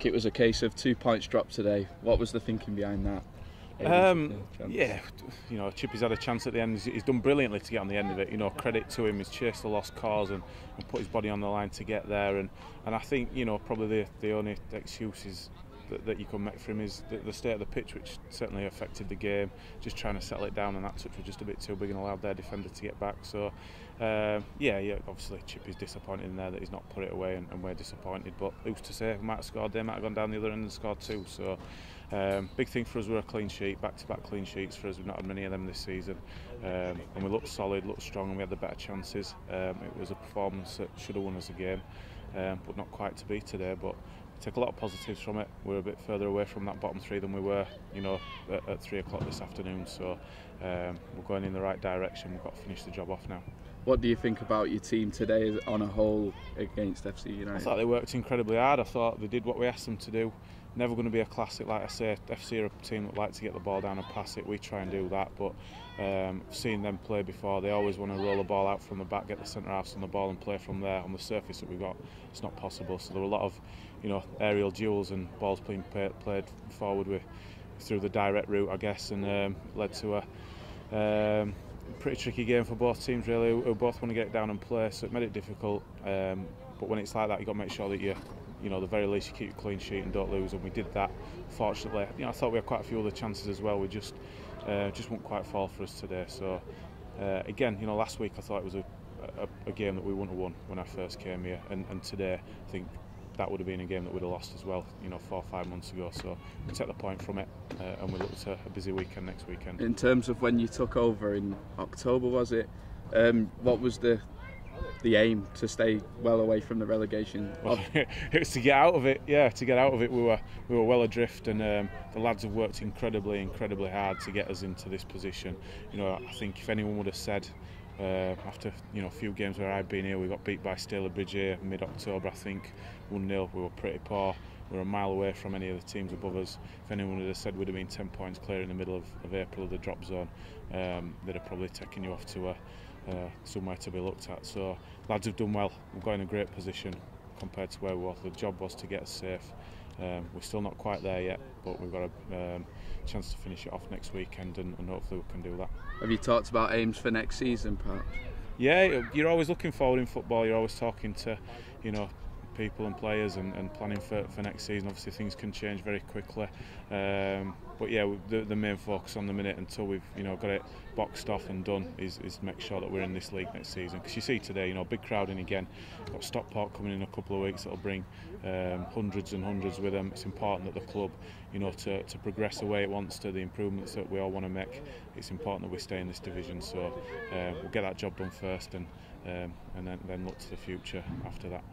like it was a case of two points dropped today. What was the thinking behind that? Um, yeah, you know, Chippy's had a chance at the end. He's, he's done brilliantly to get on the end of it. You know, credit to him. He's chased the lost cause and, and put his body on the line to get there. And, and I think, you know, probably the, the only excuse is that, that you make for him is the, the, state of the pitch, which certainly affected the game. Just trying to settle it down, and that touch was just a bit too big and allowed their defender to get back. So, um, yeah, yeah, obviously Chip is disappointed in there that he's not put it away, and, and we're disappointed. But who's to say? We might have scored. They might have gone down the other end and scored two. So. Um, big thing for us were a clean sheet, back-to-back clean sheets for us. We've not had many of them this season, um, and we looked solid, looked strong, and we had the better chances. Um, it was a performance that should have won us a game, um, but not quite to be today. But take a lot of positives from it. Were a bit further away from that bottom three than we were, you know, at, at three o'clock this afternoon. So um, we're going in the right direction. We've got to finish the job off now. What do you think about your team today on a whole against FC United? I thought they worked incredibly hard. I thought they did what we asked them to do. Never going to be a classic, like I say. FC are a team that like to get the ball down and pass it. We try and do that, but um, them play before, they always want to roll the ball out from the back, get the centre halves on the ball, and play from there. On the surface that we've got, it's not possible. So there were a lot of, you know, aerial duels and balls being played forward with through the direct route, I guess, and um, led to a. Um, pretty tricky game for both teams really who both want to get down and play so it made it difficult um, but when it's like that you've got to make sure that you you know, the very least you keep a clean sheet and don't lose, and we did that. Fortunately, you know, I thought we had quite a few other chances as well. We just uh, just won't quite fall for us today. So uh, again, you know, last week I thought it was a, a, a, game that we wouldn't have won when I first came here, and, and today I think that would have been a game that we'd have lost as well, you know, four or five months ago. So we take the point from it, uh, and we look to a busy weekend next weekend. In terms of when you took over in October, was it? Um, what was the the aim to stay well away from the relegation. Well, it was to get out of it, yeah, to get out of it. We were we were well adrift, and um, the lads have worked incredibly, incredibly hard to get us into this position. You know, I think if anyone would have said. Uh, after you know a few games where I've been here, we got beat by Stalybridge here mid-October, I think, 1-0. We were pretty poor. We were a mile away from any of the teams above us. If anyone would have said we'd have been 10 points clear in the middle of, of April of the drop zone, um, they'd have probably taken you off to a, uh, somewhere to be looked at. So lads have done well. We've got in a great position compared to where we were. The job was to get us safe. Um, we're still not quite there yet, but we've got a um, chance to finish it off next weekend and, and hopefully we can do that. Have you talked about aims for next season, perhaps? Yeah, you're always looking forward in football. You're always talking to, you know, people and players and, and planning for, for next season. Obviously, things can change very quickly. Um, but yeah, the, the main focus on the minute until we've you know got it boxed off and done is, is make sure that we're in this league next season. Because you see today, you know, big crowd in again. Got Stockport coming in a couple of weeks. That'll bring um, hundreds and hundreds with them. It's important that the club, you know, to, to progress the way it wants to, the improvements that we all want to make. It's important that we stay in this division. So uh, we'll get that job done first, and um, and then, then look to the future after that.